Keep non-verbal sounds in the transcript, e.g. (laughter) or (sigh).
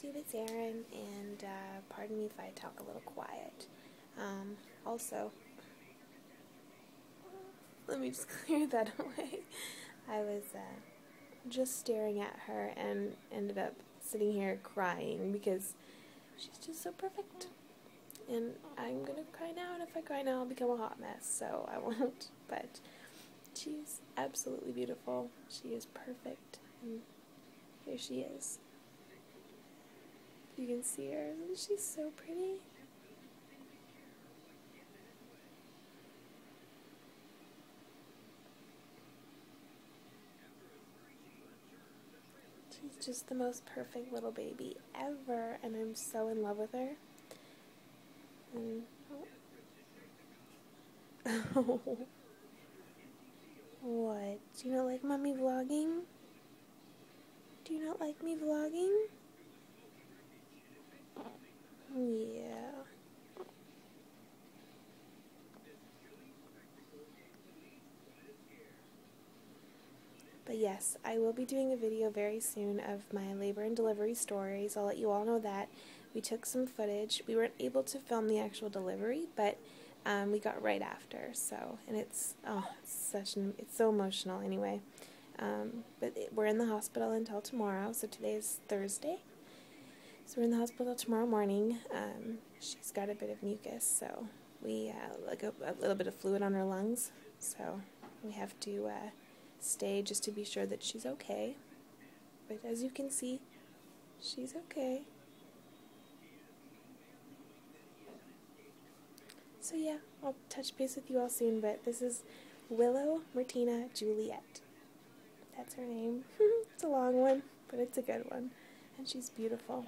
YouTube, it's Erin, and uh, pardon me if I talk a little quiet. Um, also, let me just (laughs) clear that away. I was uh, just staring at her and ended up sitting here crying because she's just so perfect. And I'm gonna cry now, and if I cry now, I'll become a hot mess, so I (laughs) won't. But she's absolutely beautiful. She is perfect. And here she is. You can see her. She's so pretty. She's just the most perfect little baby ever, and I'm so in love with her. And, oh. (laughs) what? Do you not like mommy vlogging? Do you not like me vlogging? But yes, I will be doing a video very soon of my labor and delivery stories. I'll let you all know that. We took some footage. We weren't able to film the actual delivery, but um, we got right after. So, and it's oh, it's such an it's so emotional anyway. Um, but it, we're in the hospital until tomorrow. So today is Thursday. So we're in the hospital tomorrow morning. Um, she's got a bit of mucus, so we uh, like a, a, little bit of fluid on her lungs. So we have to uh, stay just to be sure that she's okay. But as you can see, she's okay. So yeah, I'll touch base with you all soon. But this is Willow Martina Juliet. That's her name. (laughs) it's a long one, but it's a good one, and she's beautiful.